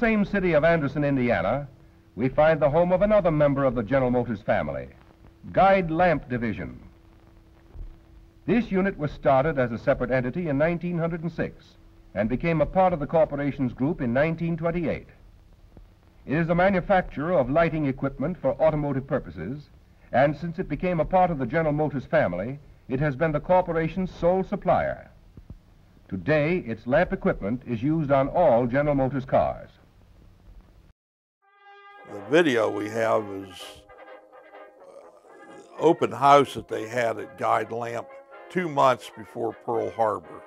Same city of Anderson, Indiana, we find the home of another member of the General Motors family, Guide Lamp Division. This unit was started as a separate entity in 1906 and became a part of the corporation's group in 1928. It is a manufacturer of lighting equipment for automotive purposes, and since it became a part of the General Motors family, it has been the corporation's sole supplier. Today, its lamp equipment is used on all General Motors cars. The video we have is uh, open house that they had at Guide Lamp two months before Pearl Harbor.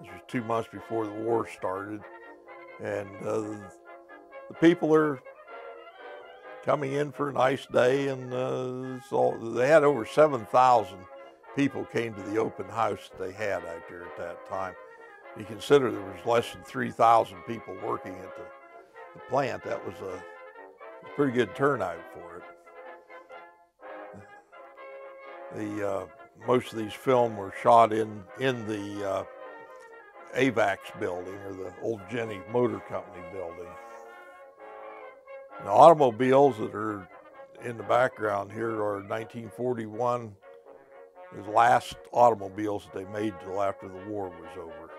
This was two months before the war started. And uh, the people are coming in for a nice day. And uh, they had over 7,000 people came to the open house that they had out there at that time. You consider there was less than 3,000 people working at the, the plant. That was a, pretty good turnout for it. The uh, most of these films were shot in in the uh, AVAX building or the old Jenny Motor Company building. The automobiles that are in the background here are 1941 the last automobiles that they made until after the war was over.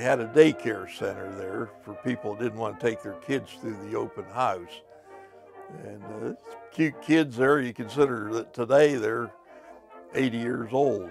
They had a daycare center there for people who didn't want to take their kids through the open house. And uh, cute kids there. You consider that today they're 80 years old.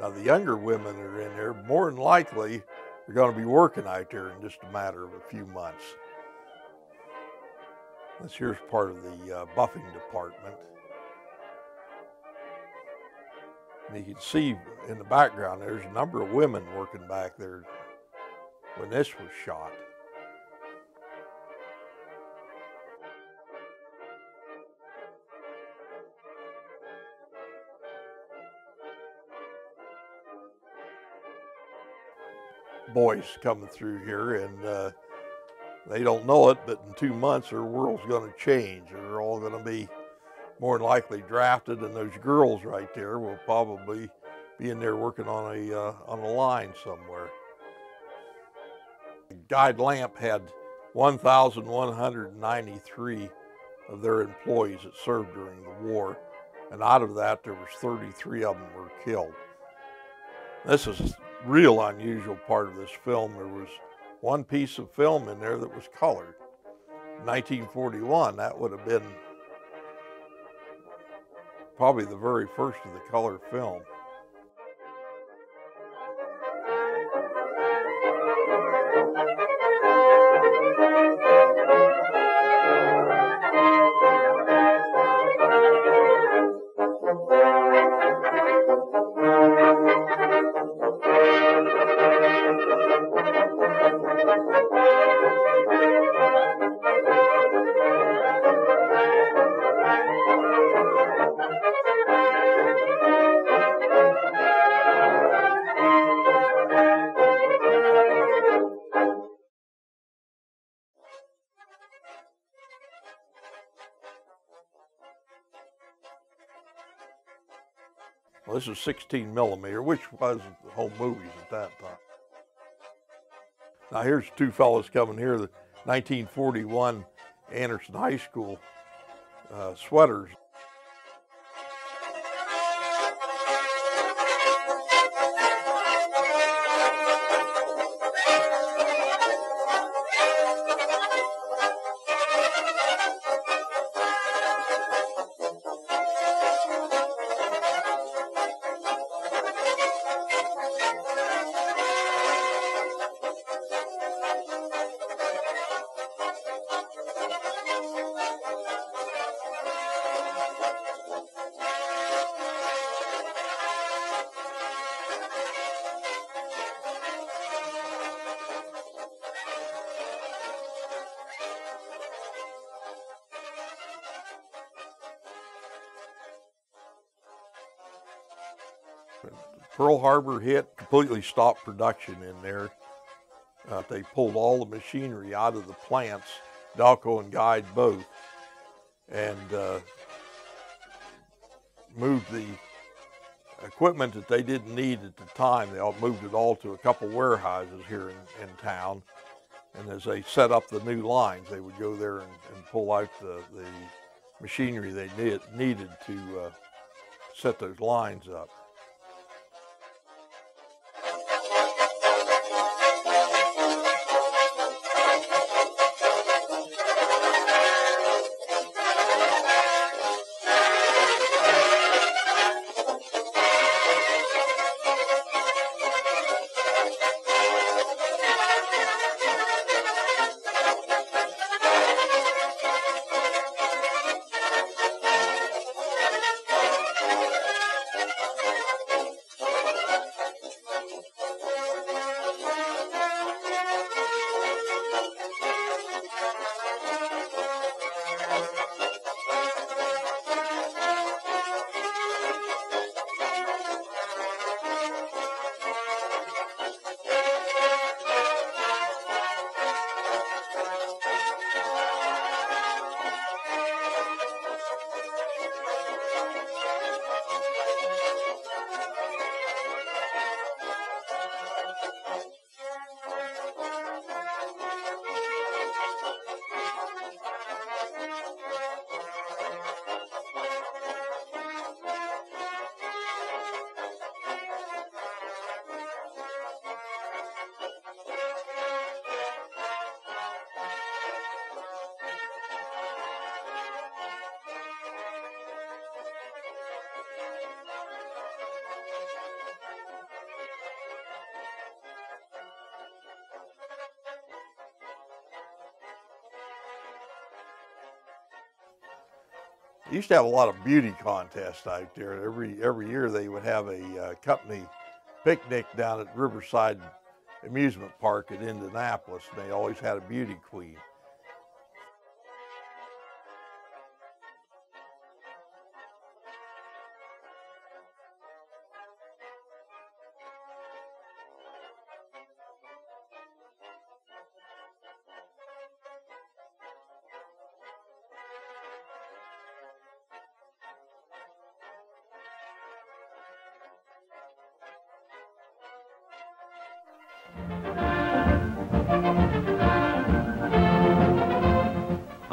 Now, the younger women that are in there, more than likely, are going to be working out there in just a matter of a few months. This here's part of the uh, buffing department. And you can see in the background there's a number of women working back there when this was shot. Coming through here, and uh, they don't know it, but in two months their world's going to change. They're all going to be more than likely drafted, and those girls right there will probably be in there working on a uh, on a line somewhere. Guide Lamp had 1,193 of their employees that served during the war, and out of that there was 33 of them were killed. This is real unusual part of this film. There was one piece of film in there that was colored. 1941, that would have been probably the very first of the color film. This is 16 millimeter, which was the home movies at that time. Now here's two fellows coming here, the 1941 Anderson High School uh, sweaters. Pearl Harbor hit, completely stopped production in there. Uh, they pulled all the machinery out of the plants, Delco and Guide both, and uh, moved the equipment that they didn't need at the time. They all moved it all to a couple warehouses here in, in town. And as they set up the new lines, they would go there and, and pull out the, the machinery they need, needed to uh, set those lines up. Used to have a lot of beauty contests out there. Every every year they would have a uh, company picnic down at Riverside Amusement Park at Indianapolis, and they always had a beauty queen.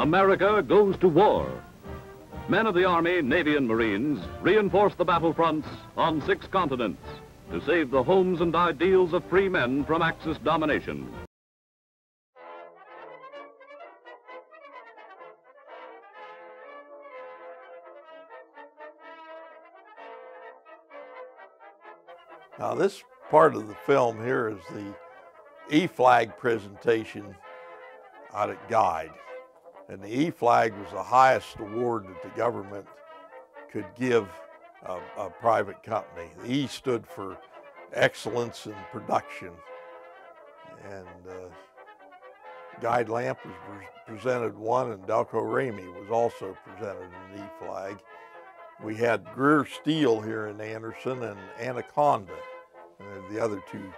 America goes to war. Men of the Army, Navy, and Marines reinforce the battlefronts on six continents to save the homes and ideals of free men from Axis domination. Now this part of the film here is the E-flag presentation at Guide. And the E-flag was the highest award that the government could give a, a private company. The E stood for excellence in production. And uh, Guide Lamp was pre presented one, and Delco Remy was also presented an E-flag. We had Greer Steel here in Anderson and Anaconda, and the other two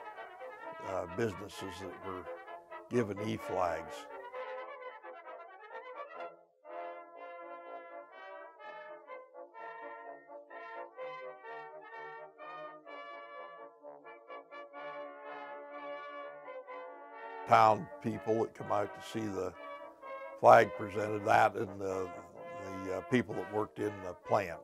uh, businesses that were given E-flags. Town people that come out to see the flag presented, that and the, the uh, people that worked in the plant.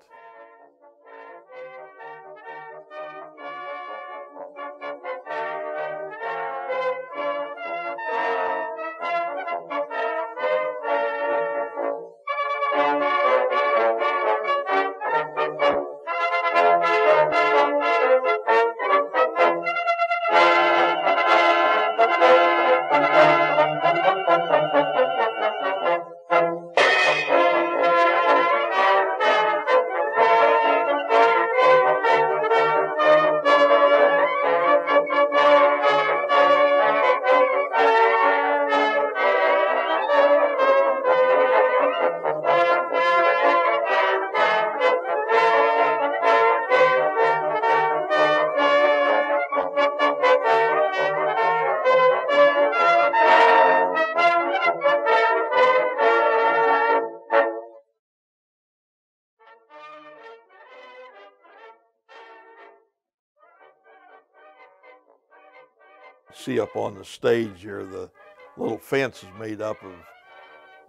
See up on the stage here, the little fence is made up of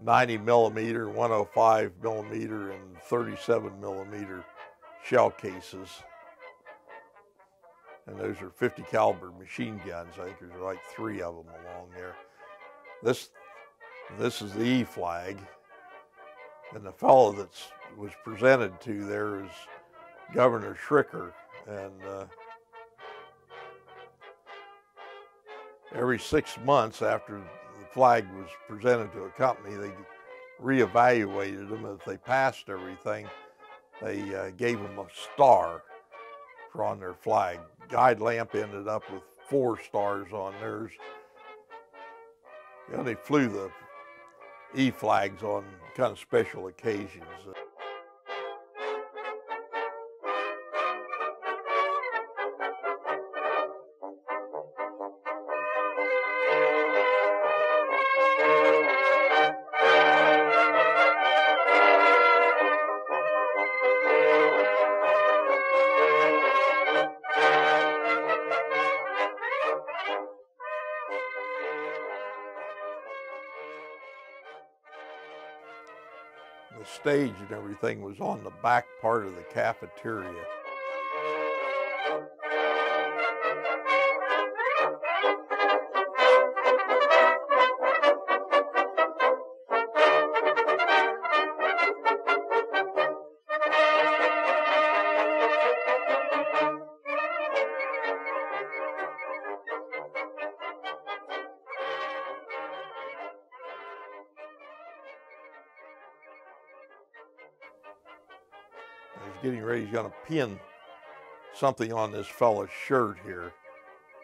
90 millimeter, 105 millimeter, and 37 millimeter shell cases. And those are 50 caliber machine guns. I think there's like three of them along there. This, this is the E flag. And the fellow that was presented to there is Governor Schricker. And uh, every six months after the flag was presented to a company, they reevaluated them. If they passed everything, they uh, gave them a star for on their flag. Guide Lamp ended up with four stars on theirs. They flew the E flags on kind of special occasions. Stage and everything was on the back part of the cafeteria. He's getting ready, he's going to pin something on this fellow's shirt here.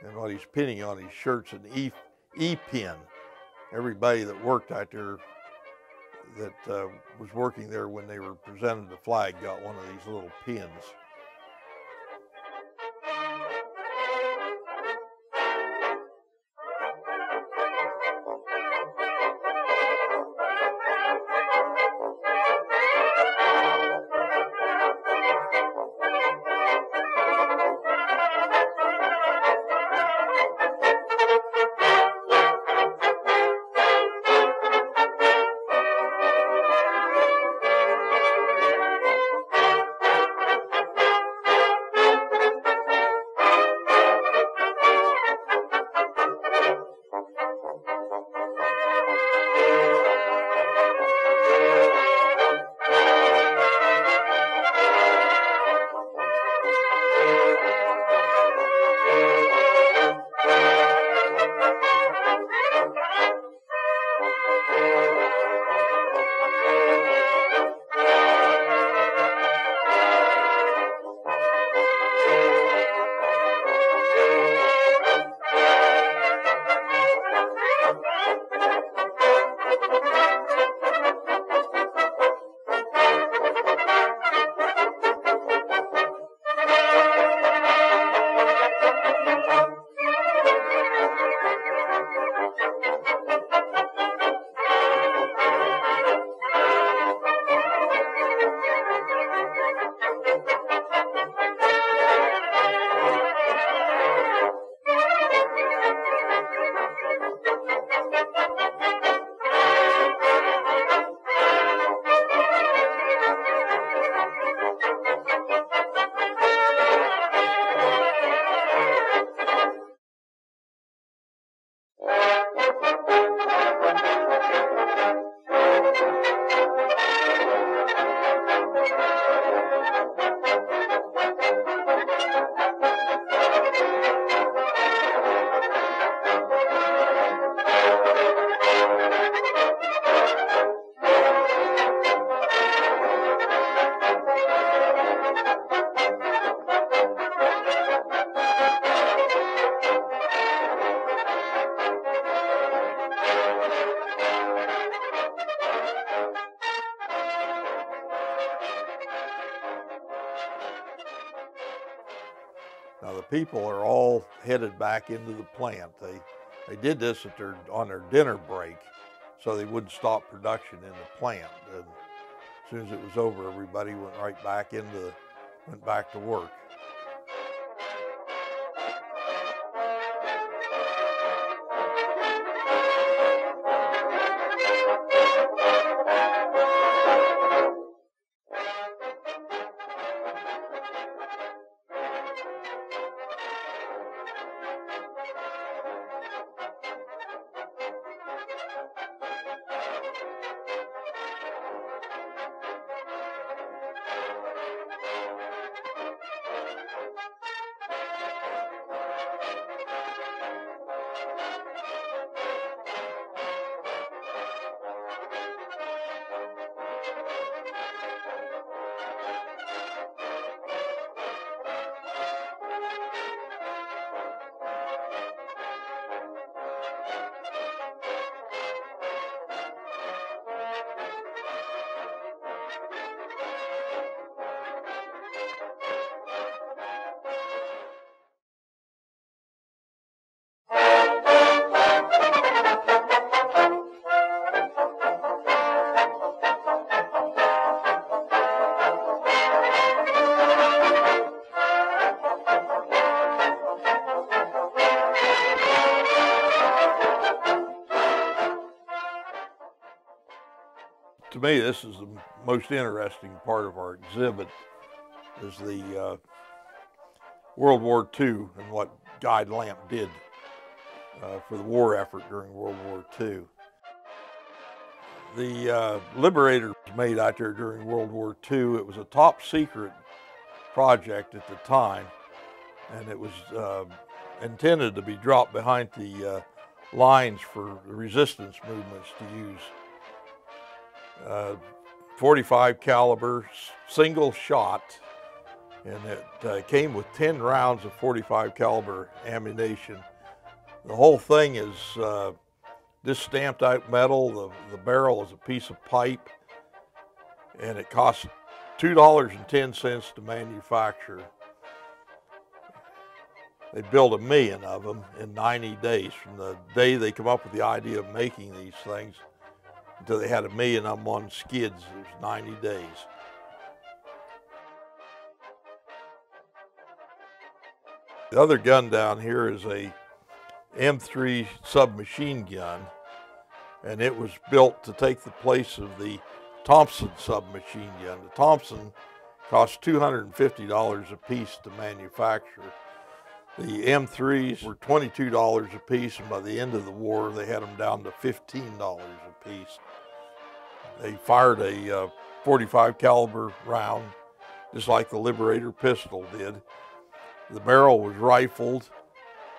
And what he's pinning on his shirt's an E, e pin. Everybody that worked out there that uh, was working there when they were presented the flag got one of these little pins. Now the people are all headed back into the plant. They they did this at their on their dinner break, so they wouldn't stop production in the plant. And as soon as it was over, everybody went right back into went back to work. Me, this is the most interesting part of our exhibit is the uh, World War II and what Guide Lamp did uh, for the war effort during World War II. The uh, Liberator was made out there during World War II. It was a top secret project at the time, and it was uh, intended to be dropped behind the uh, lines for the resistance movements to use uh, 45 caliber single shot and it uh, came with 10 rounds of 45 caliber ammunition. The whole thing is uh, this stamped out metal. The, the barrel is a piece of pipe and it costs $2.10 to manufacture. They built a million of them in 90 days from the day they come up with the idea of making these things until they had a million of them on skids. It was 90 days. The other gun down here is a M3 submachine gun, and it was built to take the place of the Thompson submachine gun. The Thompson cost $250 a piece to manufacture. The M3s were $22 a piece, and by the end of the war, they had them down to $15 a piece. They fired a uh, 45 caliber round, just like the Liberator pistol did. The barrel was rifled,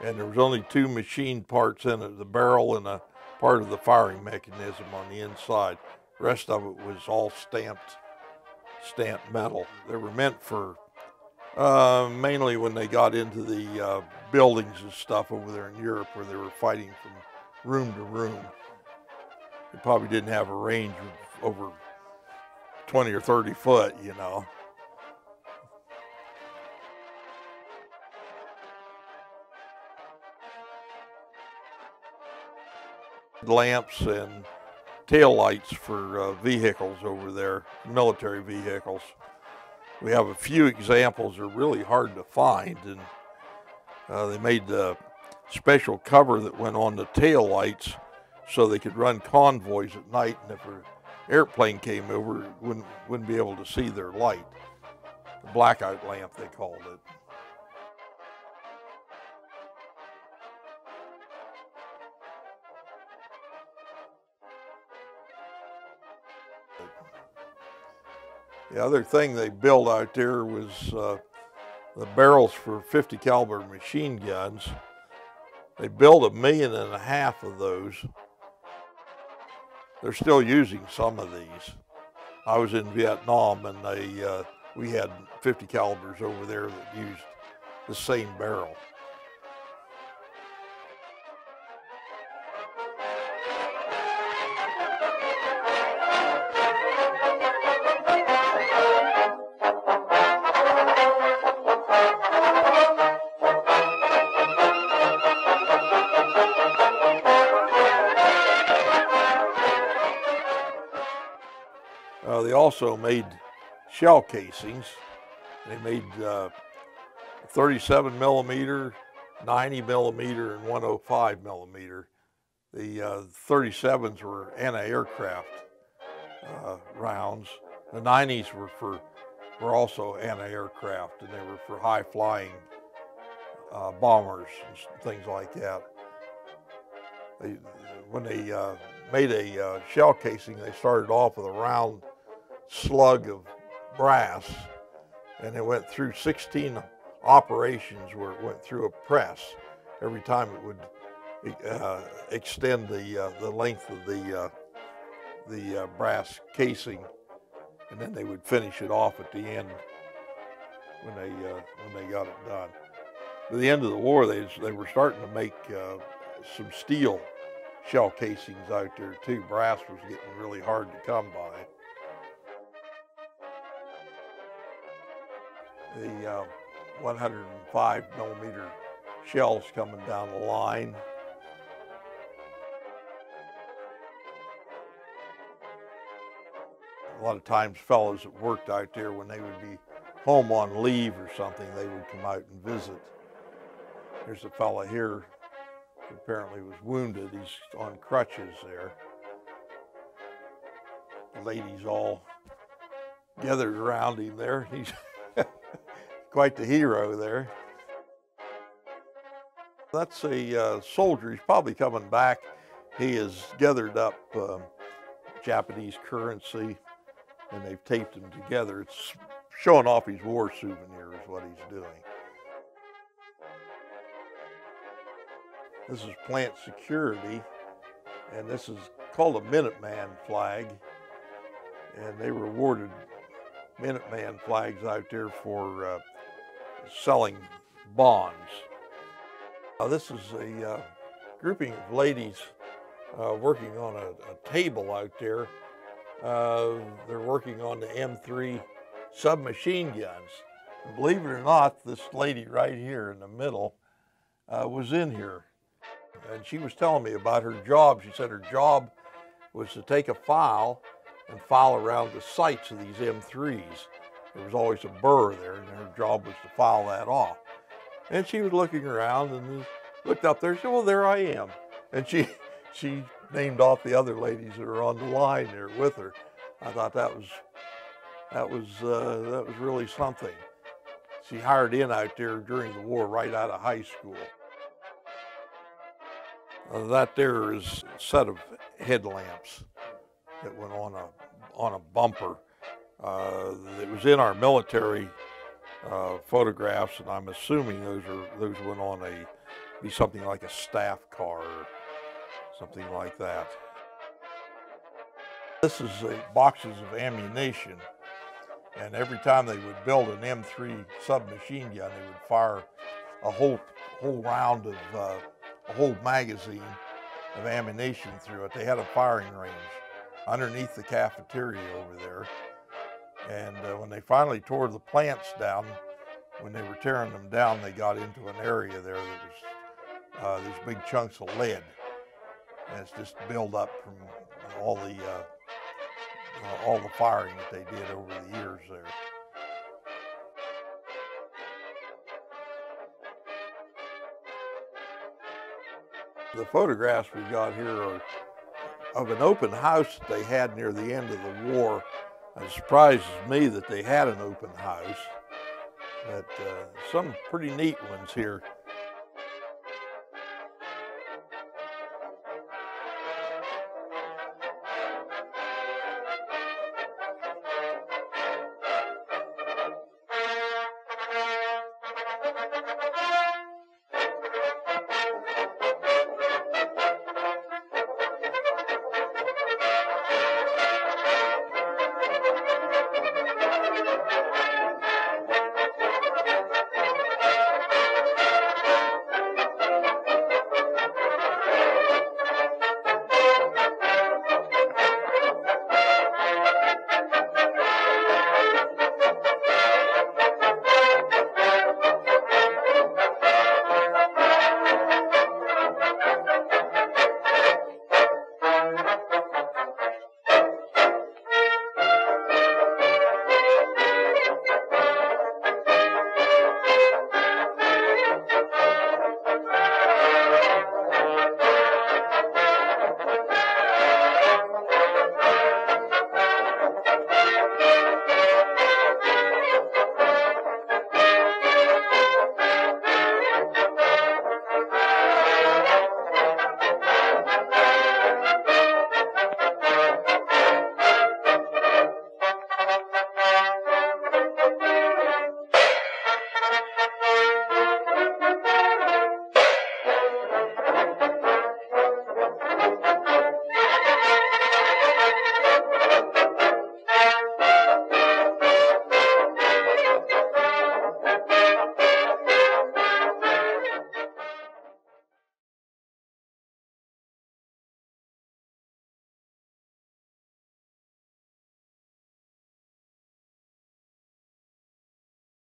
and there was only two machine parts in it, the barrel and a part of the firing mechanism on the inside. The rest of it was all stamped, stamped metal. They were meant for uh, mainly when they got into the uh, buildings and stuff over there in Europe where they were fighting from room to room. They probably didn't have a range of over 20 or 30 foot, you know. Lamps and tail lights for uh, vehicles over there, military vehicles. We have a few examples that are really hard to find, and uh, they made the special cover that went on the tail lights so they could run convoys at night, and if an airplane came over, wouldn't wouldn't be able to see their light. The blackout lamp, they called it. The other thing they built out there was uh, the barrels for 50 caliber machine guns. They built a million and a half of those. They're still using some of these. I was in Vietnam and they, uh, we had 50 calibers over there that used the same barrel. Also made shell casings. They made uh, 37 millimeter, 90 millimeter, and 105 millimeter. The uh, 37s were anti-aircraft uh, rounds. The 90s were for were also anti-aircraft, and they were for high-flying uh, bombers and things like that. They, when they uh, made a shell casing, they started off with a round slug of brass and it went through 16 operations where it went through a press every time it would uh, extend the uh, the length of the uh, the uh, brass casing and then they would finish it off at the end when they uh, when they got it done. By the end of the war, they they were starting to make uh, some steel shell casings out there too. Brass was getting really hard to come by. The uh, 105 millimeter shells coming down the line. A lot of times fellows that worked out there when they would be home on leave or something, they would come out and visit. There's a fellow here who apparently was wounded. He's on crutches there. The ladies all gathered around him there. He's quite the hero there. That's a uh, soldier. He's probably coming back. He has gathered up um, Japanese currency and they've taped them together. It's showing off his war souvenir is what he's doing. This is plant security and this is called a Minuteman flag. and they were awarded Minuteman flags out there for uh, selling bonds. Uh, this is a uh, grouping of ladies uh, working on a, a, table out there. Uh, they're working on the M3 submachine guns. And believe it or not, this lady right here in the middle uh, was in here. And she was telling me about her job. She said her job was to take a file and file around the sights of these M3s. There was always a burr there, and her job was to file that off. And she was looking around and looked up there. She said, "Well, there I am." And she she named off the other ladies that are on the line there with her. I thought that was that was uh, that was really something. She hired in out there during the war, right out of high school. Uh, that there is a set of headlamps that went on a on a bumper. Uh, it was in our military uh, photographs, and I'm assuming those are those went on a be something like a staff car or something like that. This is boxes of ammunition, and every time they would build an M3 submachine gun, they would fire a whole whole round of uh, a whole magazine of ammunition through it. They had a firing range underneath the cafeteria over there. And uh, when they finally tore the plants down, when they were tearing them down, they got into an area there that was uh, these big chunks of lead. And it's just built up from all the uh, uh, all the firing that they did over the years there. The photographs we got here are of an open house that they had near the end of the war. It surprises me that they had an open house, but uh, some pretty neat ones here.